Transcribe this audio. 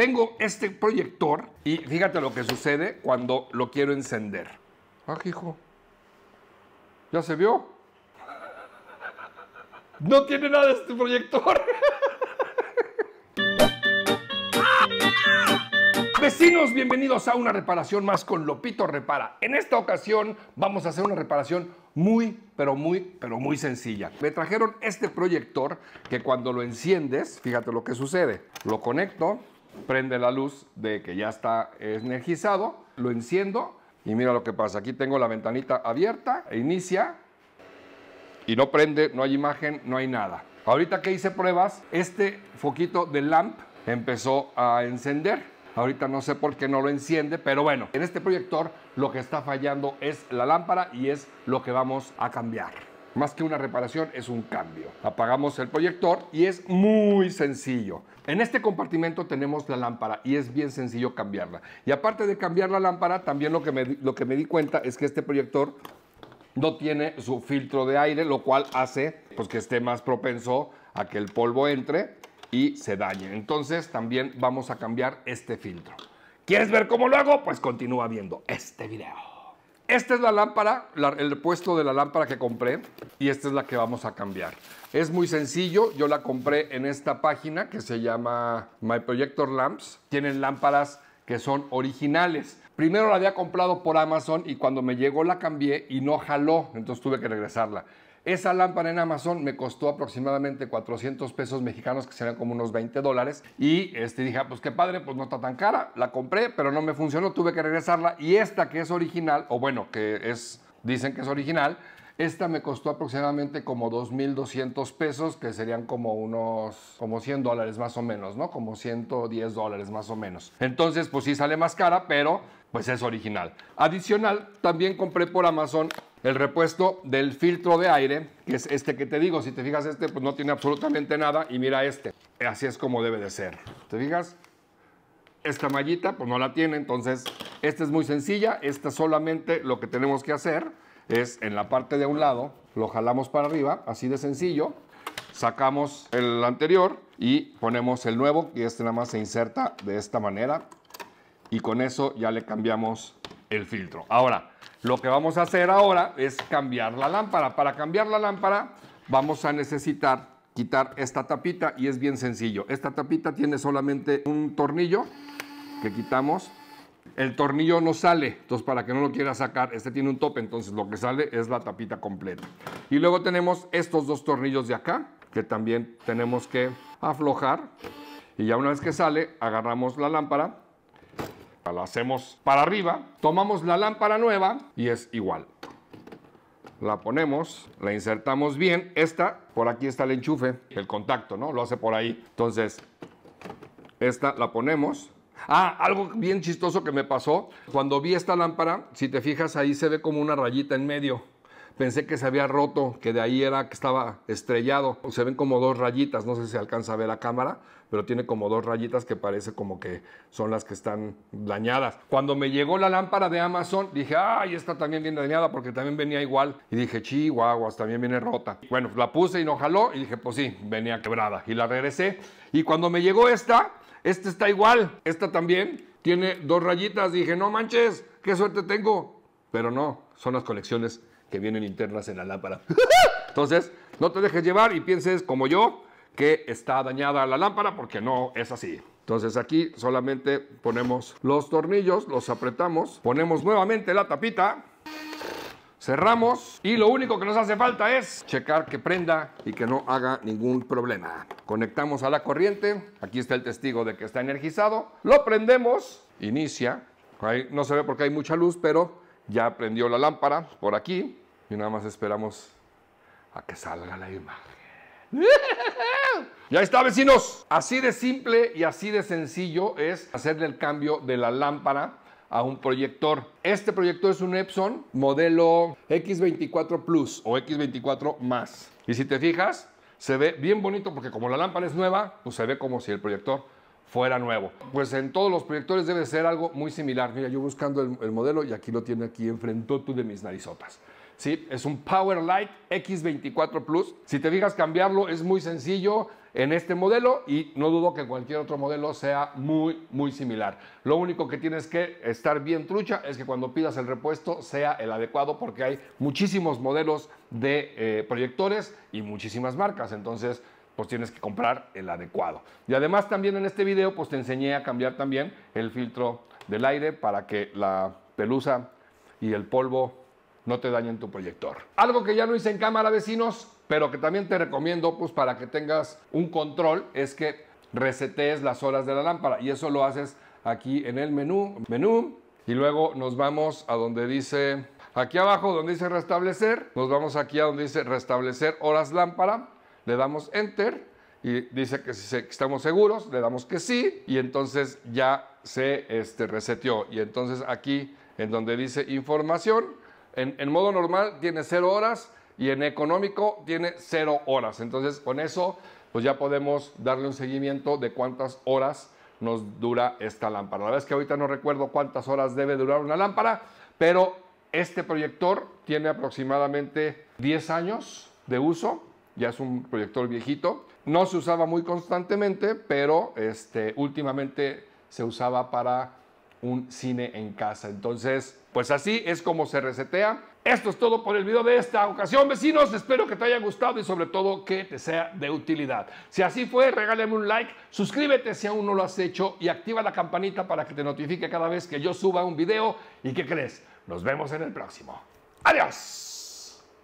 Tengo este proyector y fíjate lo que sucede cuando lo quiero encender. Ah, hijo. ¿Ya se vio? No tiene nada este proyector. Vecinos, bienvenidos a una reparación más con Lopito Repara. En esta ocasión vamos a hacer una reparación muy, pero muy, pero muy sencilla. Me trajeron este proyector que cuando lo enciendes, fíjate lo que sucede. Lo conecto, prende la luz de que ya está energizado, lo enciendo y mira lo que pasa. Aquí tengo la ventanita abierta, inicia y no prende, no hay imagen, no hay nada. Ahorita que hice pruebas, este foquito de lamp empezó a encender. Ahorita no sé por qué no lo enciende, pero bueno, en este proyector lo que está fallando es la lámpara y es lo que vamos a cambiar. Más que una reparación, es un cambio. Apagamos el proyector y es muy sencillo. En este compartimento tenemos la lámpara y es bien sencillo cambiarla. Y aparte de cambiar la lámpara, también lo que me, lo que me di cuenta es que este proyector no tiene su filtro de aire, lo cual hace pues, que esté más propenso a que el polvo entre y se dañe. Entonces también vamos a cambiar este filtro. ¿Quieres ver cómo lo hago? Pues continúa viendo este video. Esta es la lámpara, el puesto de la lámpara que compré y esta es la que vamos a cambiar. Es muy sencillo, yo la compré en esta página que se llama My Projector Lamps. Tienen lámparas que son originales. Primero la había comprado por Amazon y cuando me llegó la cambié y no jaló, entonces tuve que regresarla. Esa lámpara en Amazon me costó aproximadamente 400 pesos mexicanos, que serían como unos 20 dólares. Y este, dije, ah, pues qué padre, pues no está tan cara. La compré, pero no me funcionó, tuve que regresarla. Y esta que es original, o bueno, que es, dicen que es original, esta me costó aproximadamente como 2.200 pesos, que serían como unos, como 100 dólares más o menos, ¿no? Como 110 dólares más o menos. Entonces, pues sí sale más cara, pero pues es original. Adicional, también compré por Amazon el repuesto del filtro de aire, que es este que te digo. Si te fijas, este pues no tiene absolutamente nada y mira este. Así es como debe de ser. ¿Te fijas? Esta mallita pues no la tiene, entonces esta es muy sencilla. Esta solamente lo que tenemos que hacer es en la parte de un lado, lo jalamos para arriba, así de sencillo. Sacamos el anterior y ponemos el nuevo, y este nada más se inserta de esta manera. Y con eso ya le cambiamos el filtro. Ahora, lo que vamos a hacer ahora es cambiar la lámpara. Para cambiar la lámpara vamos a necesitar quitar esta tapita y es bien sencillo. Esta tapita tiene solamente un tornillo que quitamos. El tornillo no sale, entonces para que no lo quiera sacar, este tiene un tope, entonces lo que sale es la tapita completa. Y luego tenemos estos dos tornillos de acá, que también tenemos que aflojar. Y ya una vez que sale, agarramos la lámpara, la hacemos para arriba, tomamos la lámpara nueva y es igual. La ponemos, la insertamos bien. Esta, por aquí está el enchufe, el contacto, ¿no? Lo hace por ahí. Entonces, esta la ponemos. Ah, algo bien chistoso que me pasó. Cuando vi esta lámpara, si te fijas ahí se ve como una rayita en medio pensé que se había roto, que de ahí era que estaba estrellado. Se ven como dos rayitas, no sé si alcanza a ver la cámara, pero tiene como dos rayitas que parece como que son las que están dañadas. Cuando me llegó la lámpara de Amazon, dije, ay, esta también viene dañada porque también venía igual. Y dije, chihuahuas, también viene rota. Bueno, la puse y no jaló y dije, pues sí, venía quebrada. Y la regresé. Y cuando me llegó esta, esta está igual. Esta también tiene dos rayitas. Dije, no manches, qué suerte tengo. Pero no, son las colecciones que vienen internas en la lámpara. Entonces, no te dejes llevar y pienses como yo que está dañada la lámpara porque no es así. Entonces aquí solamente ponemos los tornillos, los apretamos, ponemos nuevamente la tapita, cerramos y lo único que nos hace falta es checar que prenda y que no haga ningún problema. Conectamos a la corriente, aquí está el testigo de que está energizado, lo prendemos, inicia, no se ve porque hay mucha luz, pero ya prendió la lámpara por aquí y nada más esperamos a que salga la imagen. Ya está, vecinos. Así de simple y así de sencillo es hacerle el cambio de la lámpara a un proyector. Este proyector es un Epson modelo X24 Plus o X24 más. Y si te fijas, se ve bien bonito porque como la lámpara es nueva, pues se ve como si el proyector fuera nuevo. Pues en todos los proyectores debe ser algo muy similar. Mira, yo buscando el, modelo y aquí lo tiene aquí enfrente de mis narizotas. ¿Sí? Es un Power Light X24 Plus. Si te fijas, cambiarlo es muy sencillo en este modelo y no dudo que cualquier otro modelo sea muy, muy similar. Lo único que tienes que estar bien trucha es que cuando pidas el repuesto sea el adecuado porque hay muchísimos modelos de eh, proyectores y muchísimas marcas. Entonces, pues tienes que comprar el adecuado. Y además también en este video pues te enseñé a cambiar también el filtro del aire para que la pelusa y el polvo no te dañen tu proyector. Algo que ya no hice en cámara, vecinos, pero que también te recomiendo pues para que tengas un control es que resetees las horas de la lámpara y eso lo haces aquí en el menú, menú y luego nos vamos a donde dice aquí abajo donde dice restablecer, nos vamos aquí a donde dice restablecer horas lámpara le damos enter y dice que si estamos seguros, le damos que sí y entonces ya se este, reseteó. Y entonces aquí en donde dice información, en, modo normal tiene cero horas y en económico tiene cero horas. Entonces con eso pues ya podemos darle un seguimiento de cuántas horas nos dura esta lámpara. La verdad es que ahorita no recuerdo cuántas horas debe durar una lámpara, pero este proyector tiene aproximadamente 10 años de uso ya es un proyector viejito. No se usaba muy constantemente, pero este, últimamente se usaba para un cine en casa. Entonces, pues así es como se resetea. Esto es todo por el video de esta ocasión, vecinos. Espero que te haya gustado y sobre todo que te sea de utilidad. Si así fue, regálame un like, suscríbete si aún no lo has hecho y activa la campanita para que te notifique cada vez que yo suba un video. ¿Y qué crees? Nos vemos en el próximo. Adiós.